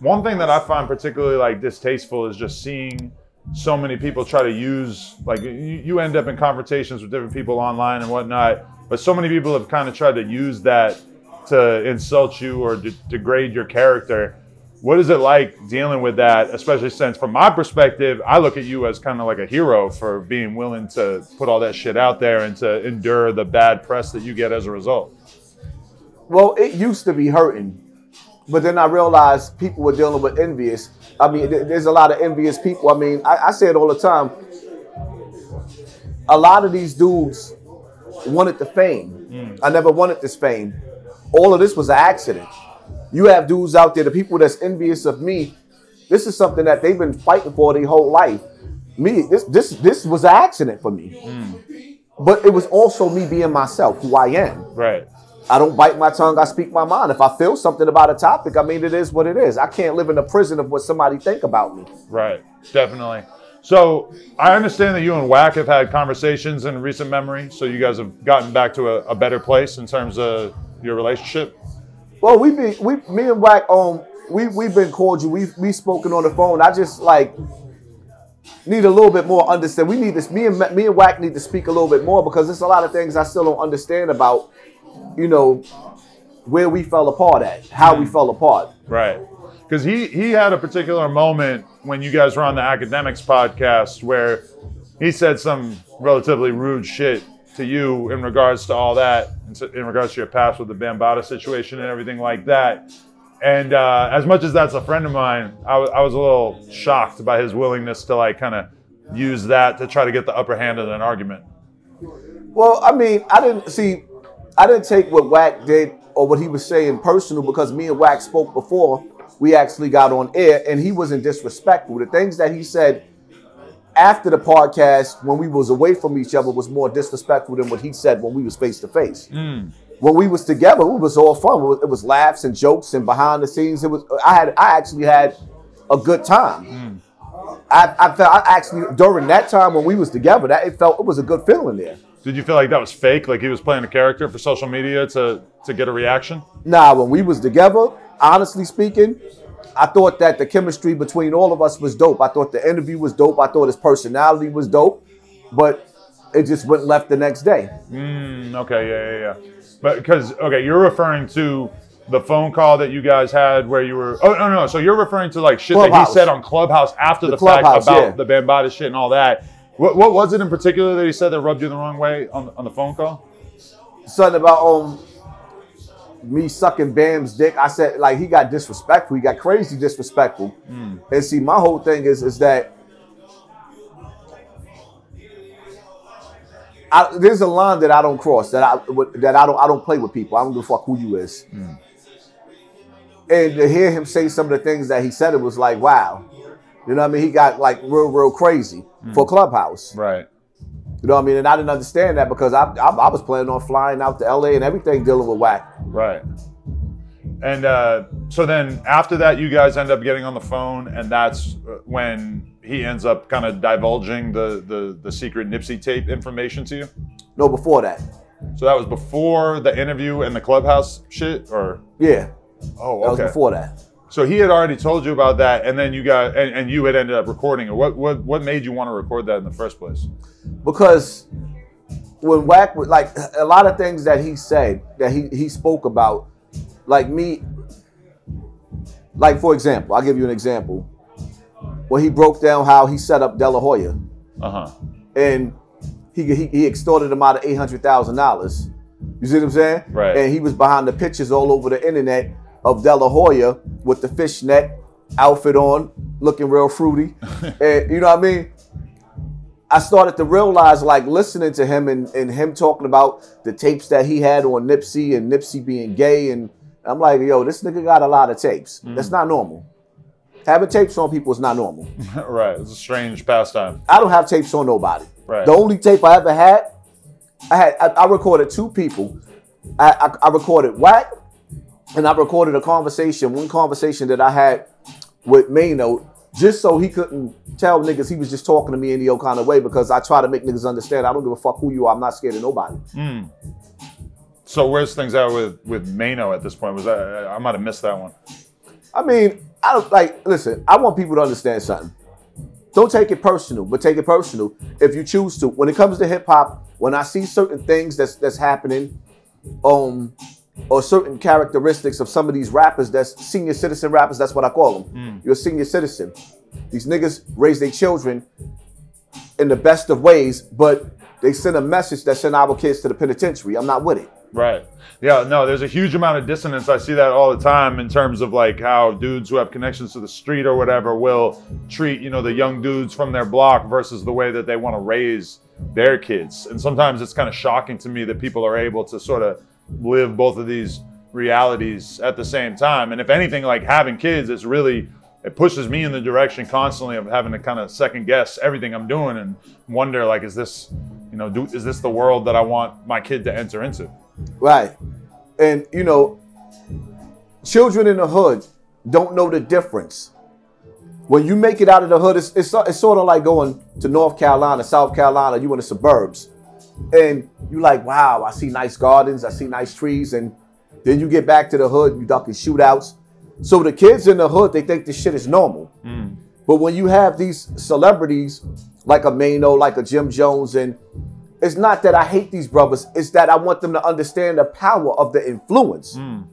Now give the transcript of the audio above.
one thing that I find particularly like distasteful is just seeing so many people try to use like you, end up in conversations with different people online and whatnot, but so many people have kind of tried to use that to insult you or de- degrade your character. What is it like dealing with that, especially since, from my perspective, I look at you as kind of like a hero for being willing to put all that shit out there and to endure the bad press that you get as a result? Well, it used to be hurting, but then I realized people were dealing with envious. I mean, th- there's a lot of envious people. I mean, I, I say it all the time. A lot of these dudes wanted the fame. Mm. I never wanted this fame. All of this was an accident. You have dudes out there, the people that's envious of me. This is something that they've been fighting for their whole life. Me, this this this was an accident for me. Mm. But it was also me being myself, who I am. Right. I don't bite my tongue. I speak my mind. If I feel something about a topic, I mean, it is what it is. I can't live in the prison of what somebody think about me. Right, definitely. So I understand that you and Wack have had conversations in recent memory. So you guys have gotten back to a, a better place in terms of your relationship. Well, we be we me and Wack um we we've been cordial. We we spoken on the phone. I just like need a little bit more understand. We need this. Me and me and Wack need to speak a little bit more because there's a lot of things I still don't understand about. You know where we fell apart at, how we fell apart. Right. Because he he had a particular moment when you guys were on the Akademiks podcast where he said some relatively rude shit to you in regards to all that, in regards to your past with the Bambaataa situation and everything like that. And uh, as much as that's a friend of mine, I wa- I was a little shocked by his willingness to like kind of use that to try to get the upper hand in an argument. Well, I mean, I didn't see, I didn't take what Wack did or what he was saying personal because me and Wack spoke before we actually got on air, and he wasn't disrespectful. The things that he said after the podcast, when we was away from each other, was more disrespectful than what he said when we was face to face. Hmm. When we was together, it was all fun. It was, it was laughs and jokes and behind the scenes. It was I had I actually had a good time. Hmm. I, I felt I actually during that time when we was together, that it felt it was a good feeling there. Did you feel like that was fake? Like he was playing a character for social media to to get a reaction? Nah, when we was together, honestly speaking, I thought that the chemistry between all of us was dope. I thought the interview was dope. I thought his personality was dope, but it just went left the next day. Mm, okay, yeah, yeah, yeah. But because okay, you're referring to the phone call that you guys had where you were. Oh no, no. So you're referring to like shit that he said on Clubhouse after the, The fact about yeah. the Bambaataa shit and all that. What, what was it in particular that he said that rubbed you the wrong way on, on the phone call? Something about um me sucking Bam's dick. I said like he got disrespectful. He got crazy disrespectful. And see, my whole thing is is that I, there's a line that I don't cross that I that I don't I don't play with people. I don't give a fuck who you is. And to hear him say some of the things that he said, it was like, wow. You know what I mean? He got like real, real crazy for Clubhouse. Right. You know what I mean? And I didn't understand that because I, I, I was planning on flying out to LA and everything dealing with Wack. Right. And uh, so then after that, you guys end up getting on the phone, and that's uh, when he ends up kind of divulging the, the the secret Nipsey tape information to you. No, before that. So that was before the interview and the clubhouse shit, or Yeah, oh, that was before that. So he had already told you about that, and then you got and, and you had ended up recording it. What what what made you want to record that in the first place? Because when Wack would like a lot of things that he said that he he spoke about, like me, like for example, I'll give you an example. Where he broke down how he set up De La Hoya Uh huh. and he he, he extorted him out of eight hundred thousand dollars. You see what I'm saying? Right. And he was behind the pictures all over the internet of De La Hoya with the fishnet outfit on, looking real fruity. and you know what I mean? I started to realize, like listening to him and, and him talking about the tapes that he had on Nipsey and Nipsey being gay, and I'm like, yo, this nigga got a lot of tapes. That's mm. not normal. Having tapes on people is not normal. right. It's a strange pastime. I don't have tapes on nobody. Right. The only tape I ever had, I had I, I recorded two people. I, I, I recorded Wack, and I recorded a conversation, one conversation that I had with Mano, just so he couldn't tell niggas he was just talking to me any old kind of way because I try to make niggas understand I don't give a fuck who you are. I'm not scared of nobody. So where's things at with with Mano at this point? Was that I might have missed that one? I mean, I don't like. Listen, I want people to understand something. Don't take it personal, but take it personal if you choose to. When it comes to hip hop, when I see certain things that's that's happening, um, or certain characteristics of some of these rappers that's senior citizen rappers, that's what I call them. Hmm. You're a senior citizen. These niggas raise their children in the best of ways, but they send a message that send our kids to the penitentiary. I'm not with it. Right. Yeah, no, there's a huge amount of dissonance. I see that all the time in terms of like how dudes who have connections to the street or whatever will treat, you know, the young dudes from their block versus the way that they want to raise their kids. And sometimes it's kind of shocking to me that people are able to sort of live both of these realities at the same time. And if anything, like having kids it's really it pushes me in the direction constantly of having to kind of second guess everything I'm doing and wonder like, is this, you know, do, is this the world that I want my kid to enter into? Right. And you know, children in the hood don't know the difference. When you make it out of the hood, it's, it's, it's sort of like going to North Carolina, South Carolina, you in the suburbs. And you like, wow, I see nice gardens, I see nice trees, and then you get back to the hood, you ducking shootouts. So the kids in the hood, they think this shit is normal. Mm. But when you have these celebrities like a Mano, like a Jim Jones, and it's not that I hate these brothers, it's that I want them to understand the power of the influence. Mm.